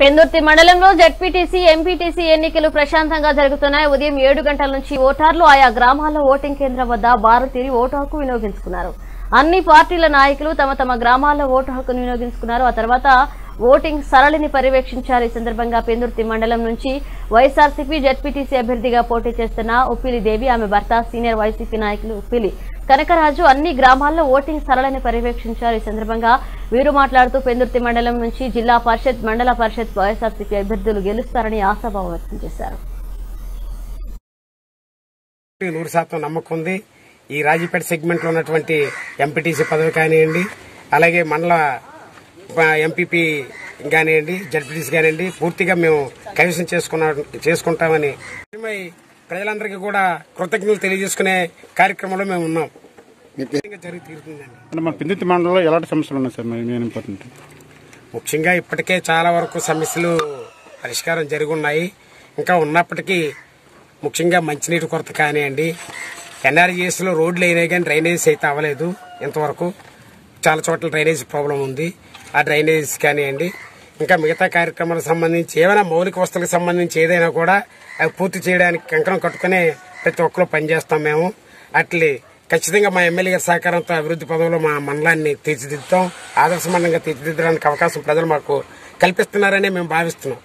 పెందుర్తి మండలంలో ZPTC MPTC ఎన్నికలు ప్రశాంతంగా జరుగుతున్నాయి. ఉదయం ఏడు గంటల నుంచి ఓటర్లు ఆయా గ్రామాల్లో ఓటింగ్ కేంద్రం వద్ద బారు ఓటు హక్కు వినియోగించుకున్నారు. అన్ని పార్టీల నాయకులు తమ తమ గ్రామాల్లో ఓటు హక్కును వినియోగించుకున్నారు. ఆ తర్వాత ఓటింగ్ సరళిని పర్యవేక్షించారు. ఈ సందర్భంగా పెందుర్తి మండలం నుంచి వైఎస్ఆర్సీపీ జడ్పీటీసీ అభ్యర్థిగా పోటీ చేస్తున్న ఉప్పిలి దేవి ఆమె భర్త సీనియర్ వైసీపీ నాయకులు ఉప్పిలి. కనకరాజు అన్ని గ్రామాల్లో ఓటింగ్ సరళిని పర్యవేక్షించారు. ఈ సందర్భంగా వీరు మాట్లాడుతూ పెందుర్తి మండలం నుంచి జిల్లా పరిషత్ మండల పరిషత్ వైఎస్ఆర్సీపీ అభ్యర్థులు గెలుస్తారని ఆశాభావం వ్యక్తం చేశారు. నూరు శాతం నమ్మకం ఉంది. ఈ రాజీపేట సెగ్మెంట్లో ఉన్నటువంటి ఎంపీటీసీ పదవి కానివ్వండి అలాగే మండల ఎంపీపీ కానివ్వండి జడ్పీటీసీ కానివ్వండి పూర్తిగా మేము కైవసం చేసుకున్నా చేసుకుంటామని. ప్రజలందరికీ కూడా కృతజ్ఞతలు తెలియజేసుకునే కార్యక్రమంలో మేము ఉన్నాం. మన పిందితి మండలంలో ఎలాంటి సమస్యలు ఉన్నాయి సార్? మరి మెయిన్ ఇంపార్టెంట్. ముఖ్యంగా ఇప్పటికే చాలా వరకు సమస్యలు పరిష్కారం జరిగి ఉన్నాయి. ఇంకా ఉన్నప్పటికీ ముఖ్యంగా మంచినీటి కొరత కానివ్వండి ఎన్ఆర్జీఎస్లో రోడ్లు అయినాయి కానీ డ్రైనేజ్ అయితే అవ్వలేదు ఇంతవరకు. చాలా చోట్ల డ్రైనేజ్ ప్రాబ్లం ఉంది. ఆ డ్రైనేజ్ కానివ్వండి ఇంకా మిగతా కార్యక్రమాలకు సంబంధించి ఏమైనా మౌలిక వస్తువులకు సంబంధించి ఏదైనా కూడా అవి పూర్తి చేయడానికి కంకణం కట్టుకునే ప్రతి ఒక్కరు పనిచేస్తాం మేము. అట్లే ఖచ్చితంగా మా ఎమ్మెల్యే గారి సహకారంతో అభివృద్ధి పదంలో మా మండలాన్ని తీర్చిదిద్దుతాం. ఆదర్శమండంగా తీర్చిదిద్దడానికి అవకాశం ప్రజలు మాకు కల్పిస్తున్నారని మేము భావిస్తున్నాం.